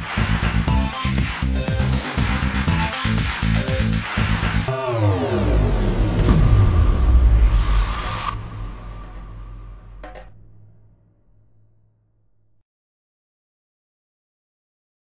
Thank you.